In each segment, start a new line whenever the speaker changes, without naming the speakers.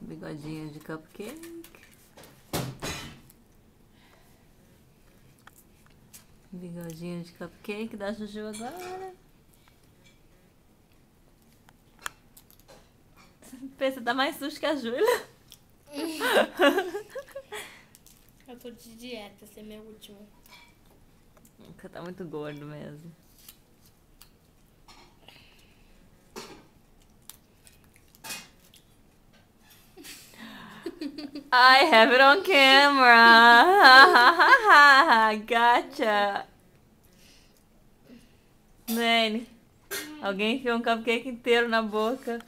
Bigodinho de cupcake. Bigodinho de cupcake da Juju agora. Pensa, tá mais susto que a Júlia.
Eu tô de dieta, esse é meu último.
Nunca tá muito gordo mesmo. I have it on camera. gotcha. Nene, alguém enfiou um cupcake inteiro na boca.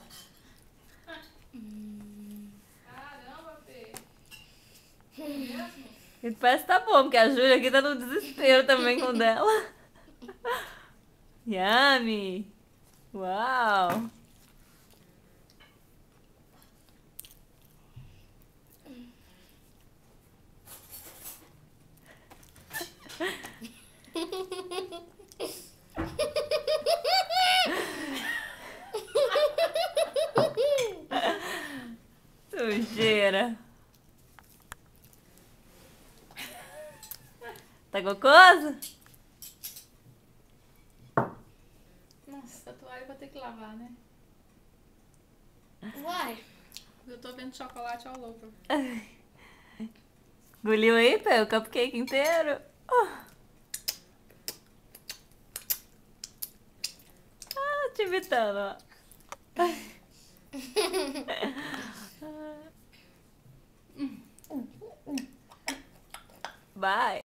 Caramba, Fê.
E parece que tá bom, porque a Júlia aqui tá no desespero também com o dela. Yummy! Uau! Sujeira! Tá gocoso?
Nossa, a toalha vou ter que lavar, né?
Uai,
Eu tô vendo chocolate all over.
Engoliu aí, Pé? O cupcake inteiro? Oh. Ah, te imitando, ó. Bye.